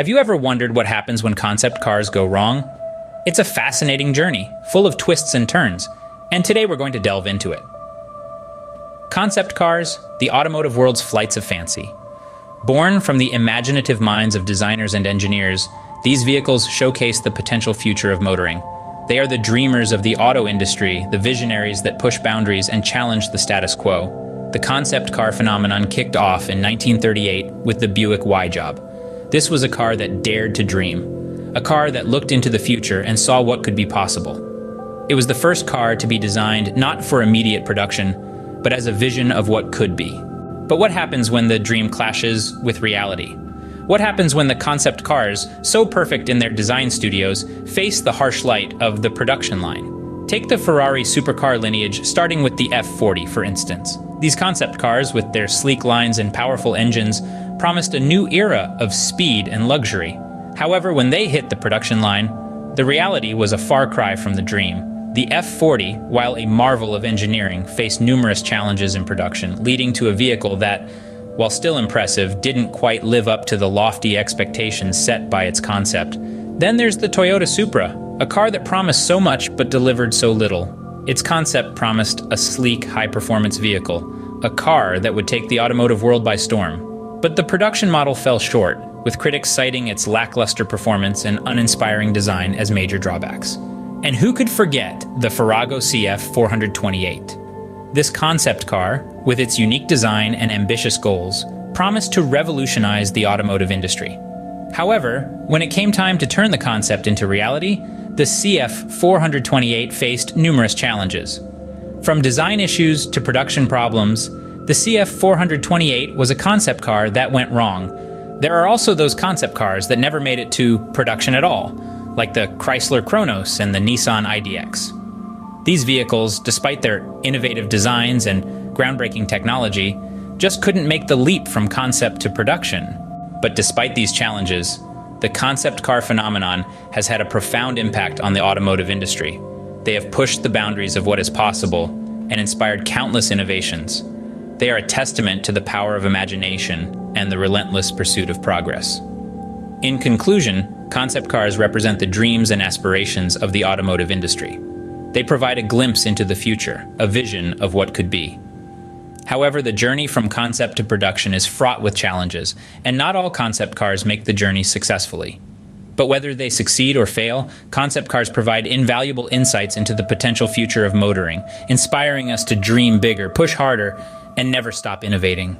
Have you ever wondered what happens when concept cars go wrong? It's a fascinating journey, full of twists and turns, and today we're going to delve into it. Concept cars, the automotive world's flights of fancy. Born from the imaginative minds of designers and engineers, these vehicles showcase the potential future of motoring. They are the dreamers of the auto industry, the visionaries that push boundaries and challenge the status quo. The concept car phenomenon kicked off in 1938 with the Buick Y-Job. This was a car that dared to dream, a car that looked into the future and saw what could be possible. It was the first car to be designed not for immediate production, but as a vision of what could be. But what happens when the dream clashes with reality? What happens when the concept cars, so perfect in their design studios, face the harsh light of the production line? Take the Ferrari supercar lineage, starting with the F40, for instance. These concept cars, with their sleek lines and powerful engines, promised a new era of speed and luxury. However, when they hit the production line, the reality was a far cry from the dream. The F-40, while a marvel of engineering, faced numerous challenges in production, leading to a vehicle that, while still impressive, didn't quite live up to the lofty expectations set by its concept. Then there's the Toyota Supra, a car that promised so much but delivered so little. Its concept promised a sleek, high-performance vehicle, a car that would take the automotive world by storm. But the production model fell short, with critics citing its lackluster performance and uninspiring design as major drawbacks. And who could forget the Farago CF 428? This concept car, with its unique design and ambitious goals, promised to revolutionize the automotive industry. However, when it came time to turn the concept into reality, the CF 428 faced numerous challenges. From design issues to production problems, the CF 428 was a concept car that went wrong. There are also those concept cars that never made it to production at all, like the Chrysler Kronos and the Nissan IDX. These vehicles, despite their innovative designs and groundbreaking technology, just couldn't make the leap from concept to production. But despite these challenges, the concept car phenomenon has had a profound impact on the automotive industry. They have pushed the boundaries of what is possible and inspired countless innovations. They are a testament to the power of imagination and the relentless pursuit of progress. In conclusion, Concept cars represent the dreams and aspirations of the automotive industry. They provide a glimpse into the future, a vision of what could be. However, the journey from concept to production is fraught with challenges, and not all concept cars make the journey successfully. But whether they succeed or fail, concept cars provide invaluable insights into the potential future of motoring, inspiring us to dream bigger, push harder, and never stop innovating.